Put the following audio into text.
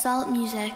Salt music.